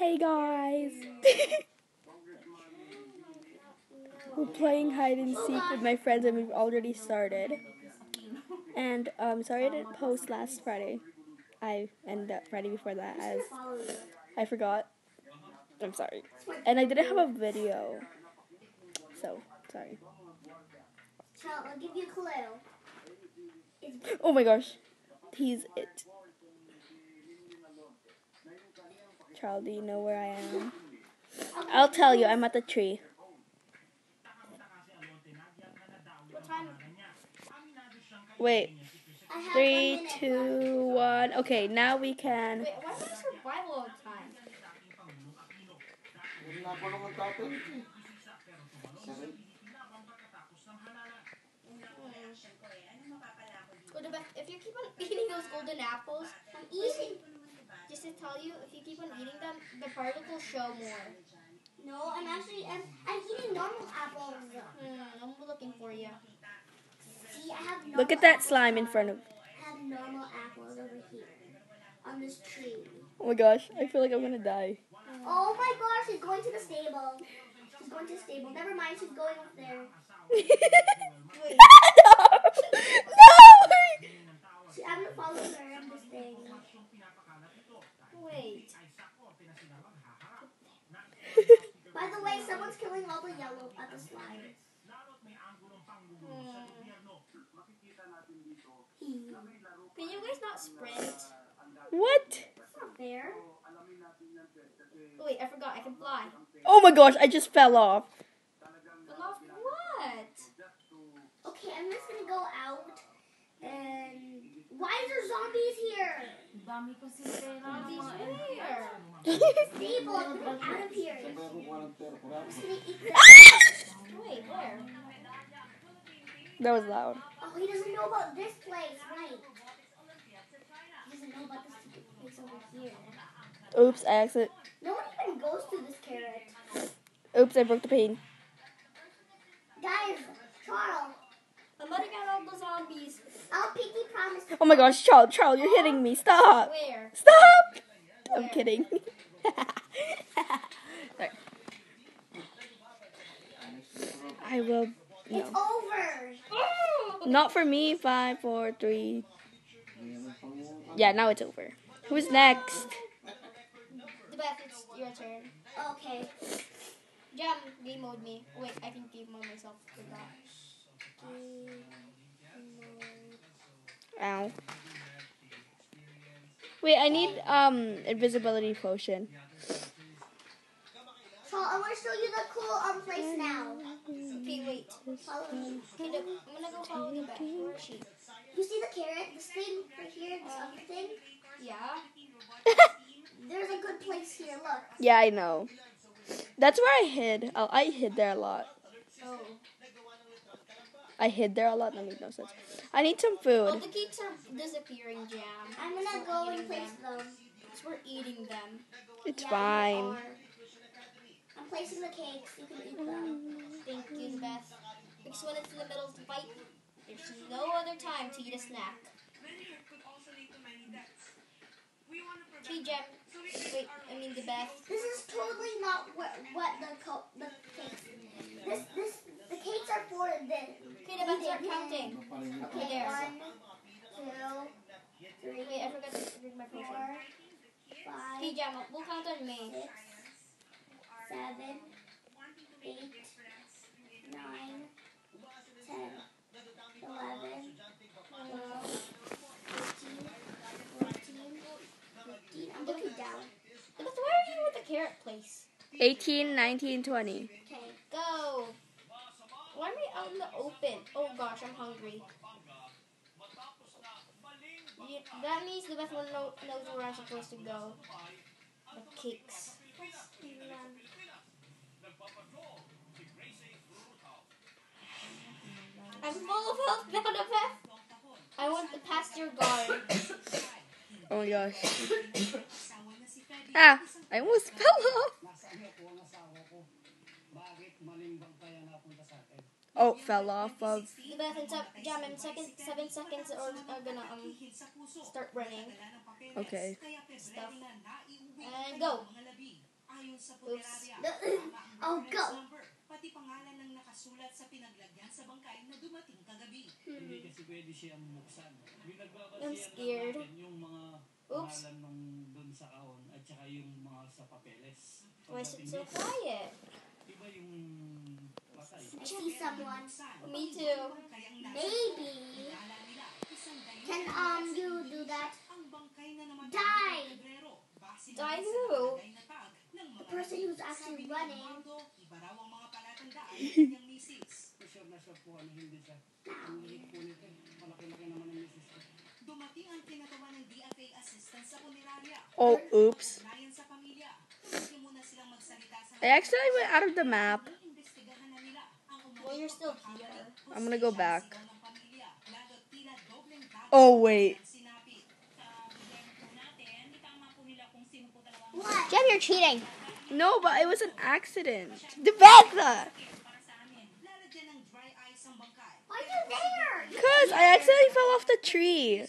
Hey guys! We're playing hide and seek with my friends and we've already started. And um sorry I didn't post last Friday. I and that Friday before that as I forgot. I'm sorry. And I didn't have a video. So sorry. I'll give you a clue. Oh my gosh. He's it. Charles, do you know where I am? I'll tell you, I'm at the tree. Wait. I have Three, one minute two, one. Okay, now we can. Wait, why is it survival all the time? Nakulong ang tatay ko. Sakit. Well, if you keep on eating those golden apples, I'm eating. Just to tell you, if you keep on eating them, the particles show more. No, I'm actually I'm, I'm eating normal apples. Hmm, I'm looking for you. See, I have normal Look at that slime in front of. I have normal apples over here on this tree. Oh my gosh, I feel like I'm gonna die. Oh my gosh, she's going to the stable. She's going to the stable. Never mind, she's going up there. Wait, no! No! She, I'm gonna follow her. I'm just saying. wait. By the way, someone's killing all the yellow at the slime. Hmm. He. Can you guys not sprint? What? That's not fair. Wait, I forgot. I can fly. Oh my I just fell off. What? Okay, I'm just gonna go out and why is there zombies here? Dami kasi pera ng These mga where? Stable, I'm gonna get out of here. Sabay ako kuha ng pera. I'm Kurang. just gonna eat that. Wait, where? That was loud. Oh, he doesn't know about this place, right? He doesn't know about this place over here. Oops, I accident. No one even goes to this carrot. Oops, I broke the pane. Guys, Charles, I'm letting out all the zombies. I'll pinky promise. Oh my gosh, Charles, Charles, you're hitting me. Stop. Where? Stop. I'm kidding. Sorry. I will. It's No. over. Not for me. Five, four, three. Mayroon pang mga- Yeah, now it's over. Who's next? The Beth, it's your turn. Okay. Jam, game mode me. Wait, I can game mode myself. Forgot. Ow. Wait, I need um invisibility potion. So I want to show you the cool um place now. Okay, wait. Follow me. Okay, the- I'm gonna go follow the Beth. Where is she? You see the carrot? This thing right here, this other thing? Yeah. There's a good place here. Look. yeah, I know. That's where I hid. Oh, I hid there a lot. Oh. I hid there a lot. That made no sense. I need some Oh, food. the cakes are disappearing, Jam. I'm gonna go and place them. So we're eating them. It's Yeah, fine. I'm placing the cakes. You can eat them. Mm. Thank you, Beth. Because when it's in the middle of the fight, there's no other time to eat a snack. Okay, Jam. Wait, I mean the Beth. This is totally not what what the co- the cakes. This this the cakes are for this. Okay, the Beth, start counting. Okay, there. One, two, three, Wait, I forgot to bring my phone. four, Okay, five, Jam, we'll count on me. six, seven, eight, nine, ten, eleven, twelve, thirteen, fourteen, fifteen. I'm looking down. Beth, where are you with the carrot place? 18, 19, 20. Okay. Go. Why am I out in the open? Oh gosh, I'm hungry. Yeah, that means the best one knows where I'm supposed to go. The cakes. I'm full of health now, the best. I want to pass your guard. Oh my gosh. Ah, I almost fell off. Oh, fell off of. The best in sep- jam in second, seven seconds or are gonna um start running Okay. stuff. And go. Oops. Oh, go. Pati pangalan ng nakasulat sa pinaglagyan sa bangkay na dumating kagabi. Hindi kasi pwede siyang buksan. Yung nagbabasihan I'm scared. natin yung mga Oops. pangalan nung doon sa kahon at saka yung mga sa papeles. Why is it so quiet? Iba yung patay. I see someone. Me too. Maybe. Can um you do that? Die. Die who? The person who's actually running. Oh, oops. I actually went out of the map. Well, you're still here. I'm gonna go back. ng pamilya. Lalo't tila dobleng dagat Oh, wait. What? Jem, you're cheating. No, but it was an accident. Divetha! Lalagyan ng dry ice ang bangkay. Why are you there? Because I accidentally fell off the tree.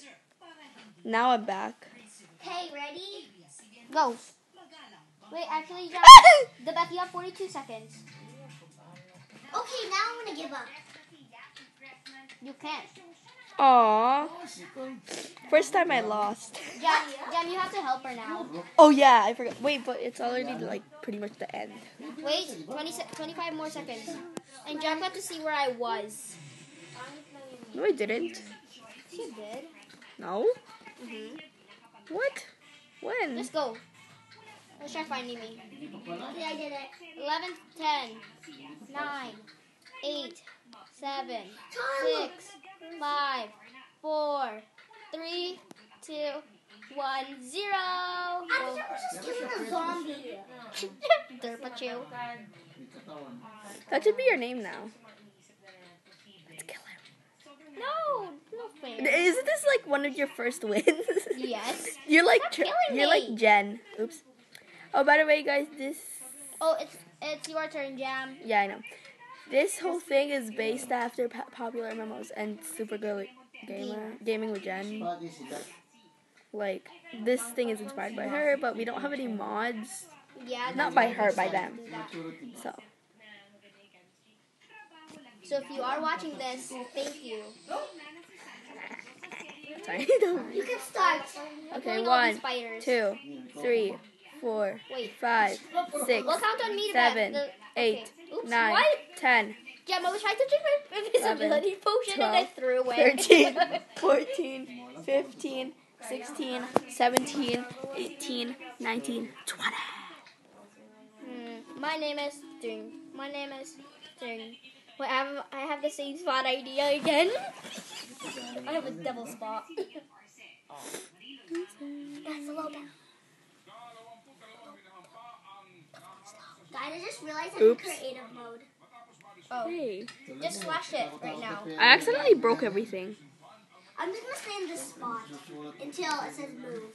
Now I'm back. Okay, ready? Go. Wait, actually, Beth, you have 42 seconds. Okay, now I'm gonna give up. You can't. Aww. First time I lost. Jem, Jem, you have to help her now. Oh yeah, I forgot. Wait, but it's already like pretty much the end. Wait, 20, se- 25 more seconds. And Jem got to see where I was. No, I didn't. She did. No? Mhm. What? When? Let's go. Let's try finding me. Okay, I did it. 11, 10, 9, 8, 7, 6, 5, 4, 3, 2, 1, 0. I was just killing a zombie. Derpachu. That should be your name now. Let's kill him. No, no fair. Isn't this like one of your first wins? Yes. You're like tr- you're like. Jen. Oops. Oh, by the way, guys, this Oh, it's it's your turn, Jam. yeah, I know. This whole thing is based after po- PopularMMOs and Super Girl Gamer Gaming with Jen. Like this thing is inspired by her, but we don't have any mods, Yeah. not by her, we by them. to do that. So So if you are watching this, thank you. sorry. You can start. okay, Killing all these one, spiders. two, three, four, Wait. five, six, We'll on me to seven, the, eight, okay. Oops, nine, What? ten, Gemma was trying to drink my invisibility potion and I 12, threw away. 13, 14, 15, 16, 17, 18, 19, 20. Hmm, My name is Ding. My name is Ding. Wait, I have, I have the same spot idea again. I have a double spot. That's a low down. I just realized I'm in Oops. creative mode. Oh, Hey. just smash it right now. I accidentally broke everything. I'm just gonna stay in this spot until it says move.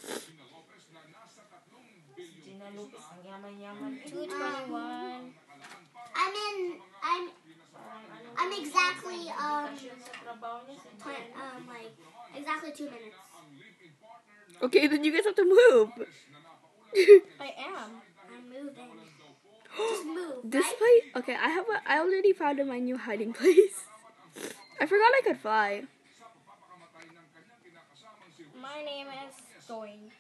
Ang yaman-yaman. 221. I'm in. I'm. I'm exactly um. Sa trabaho niya, sa Twen- um like exactly two minutes. Okay, then you guys have to move. I am. I'm moving. Just move. this right? place. Okay, I have. A, I already found my new hiding place. I forgot I could fly. My name is Going.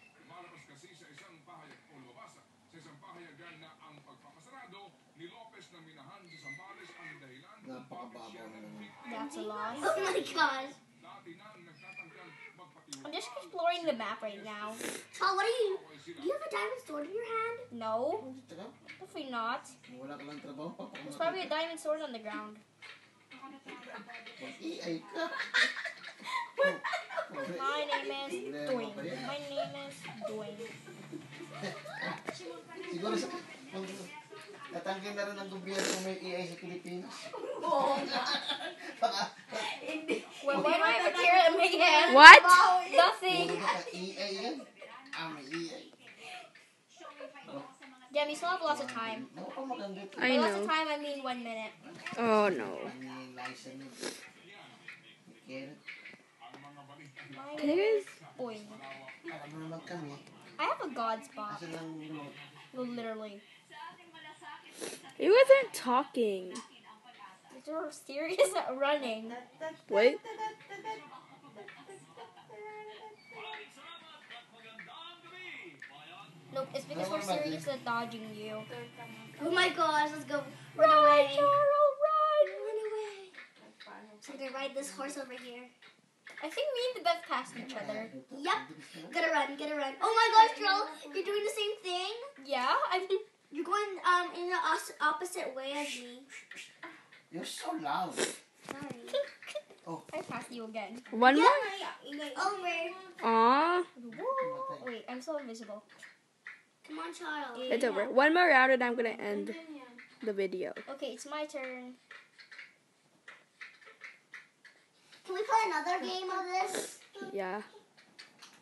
Napakababaw na naman. That's a lot. Oh my gosh. I'm just exploring the map right now. Paul, what are you? Do you have a diamond sword in your hand? No, Tsaka, definitely not. wala ka lang trabaho pa. There's probably a diamond sword on the ground. AI. My name is Dwayne. My name is Dwayne. Siguro sa... Kung tatanggal na rin ng gobyerno kung may AI sa Pilipinas. Baka, Wait, why do I have a carrot in my hand? What? Nothing. puro baka AI yan. Ah, may AI. You still have lots of time. Naku pa maganda ito. I By lots of time, I mean one minute. Oh no. Ang license nito. Kaya, My Can you guys? Boing. alam mo naman kami, I have a god spot. asa lang remote. No, literally. He wasn't talking. You're serious at running. Wait. Nope, it's because we're serious at dodging you. Oh my gosh, let's go. Run away. Charles, run! Run away. So I'm gonna ride this horse over here. I think me and the Beth passed each other. Yep. Gotta run, gotta run. Oh my gosh, girl, you're doing the same thing. Yeah, I think. You're going um in the os- opposite way as me. You're so loud. Sorry. oh. I passed you again. One more? Yeah, Over. Aw. Wait, I'm so invisible. Come on, child. It's over. One more round and I'm gonna end the video. Okay, it's my turn. Can we play another game of this? Yeah.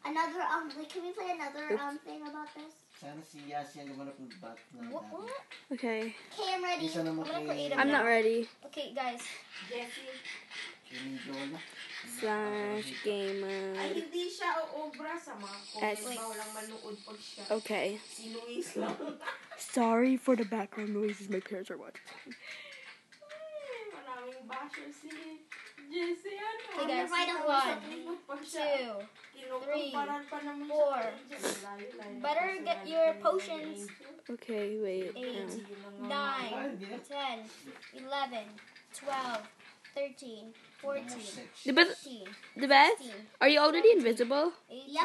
Another um, like, can we play another um thing about this? Sana si Yasi lumanap ng bat na What? what? Okay. Okay, I'm ready. I'm gonna kay... create a I'm not ready. Okay, guys. Jessie, kay Mindiola. Slash ay gamer. hindi siya obra sa mga S. comment ba manood pag siya. Okay. Si Luis lang. Sorry for the background noises my parents are watching. Ay, maraming basher si Jessie ano. Okay, guys. Right on. One, Facebook pa siya. two. Kinukumparan four. siya. kay Jen. Layo-layo Better get your potions. Okay, wait. Eight. Yun ang mga- Nine, ten, eleven, twelve, thirteen, fourteen, the best, fifteen, the best. sixteen, Are you already invisible? eighteen,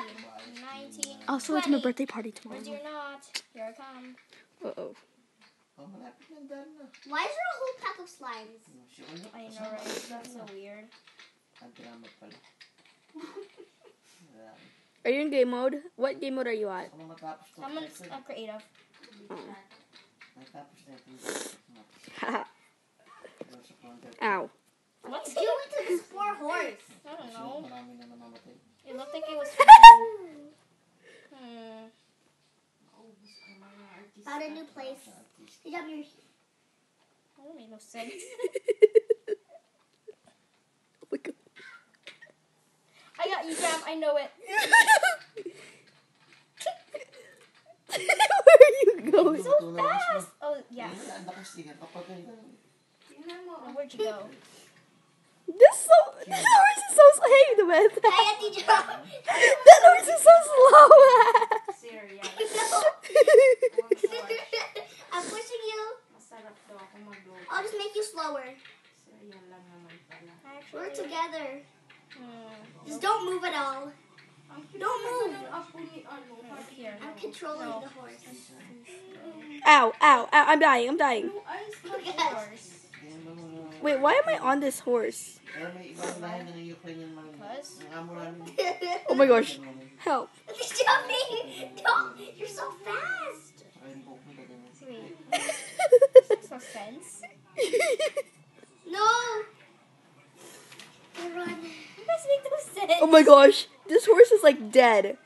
nineteen, Also, it's my twenty. birthday party Where's tomorrow. your not? Here I come. Uh oh. Oh, malapit ng daan na. Why is there a whole pack of slimes? I know, right? That's so weird. Ang drama pala. Marami. Are you in game mode? What game mode are you at? Kung matapos to, I'm, gonna, I'm creative. Matapos na ito. Ow. What? Let's do it to this poor horse. I don't know. Marami na namamatay. It looked like it was frozen. Hmm. Naubos ang mga artista. Found a new place. Sa artist. Good job, your That made no sense. oh my god. I got you, Jam. I know it. Where are you going? So fast. Oh, yeah. Ang lakas tingin. Kapag ganito. Tingnan mo. Now, where'd you go? Horse is so slow. Hey, the best. That horse is so slow. I'm pushing you. Masarap daw ako magluto. I'll just make you slower. Serial lang naman pala. We're together. Just don't move at all. Don't move. ng apo ni ano. Here. I'm controlling the horse. ow, ow, ow! I'm dying. I'm dying. Wait, why am I on this horse? Pero may ibang lahi na ng Ukrainian man. Cause? Ang amo namin. Oh my gosh. Help. He's jumping. Don't. You're so fast. Rainbow ko na ganun. Wait. Suspense. No. Run. That's make no sense. oh my gosh, this horse is like dead.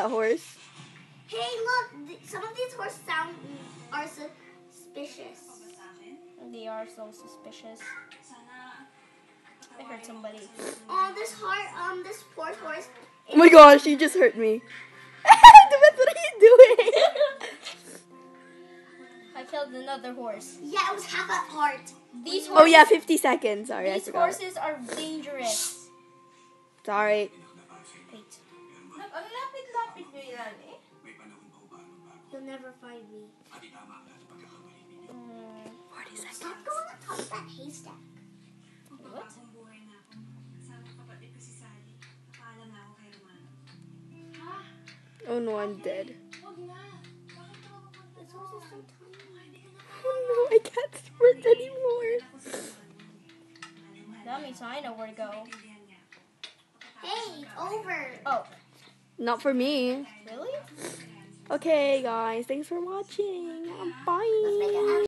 That horse. Hey, look. th- Some of these horse sounds are suspicious. They are so suspicious. I heard somebody. Oh, this heart. Um, this poor horse. Oh my gosh, you just hurt me. What are you doing? I killed another horse. Yeah, it was half a heart. These horses, Oh yeah, 50 seconds. Sorry, these horses are dangerous. Sorry. You'll never find me. Mm, 40 seconds. Stop going on top of that haystack. what? Bagong buhay na ako. Sama kapatid ko si Sally. Paalam na ako kay Romano. Oh no, I'm dead. This horse is so tiny. Oh no, I can't sprint anymore. That means I know where to go. Hey, it's over. Oh, Not for me. really? Okay, guys, thanks for watching. Bye.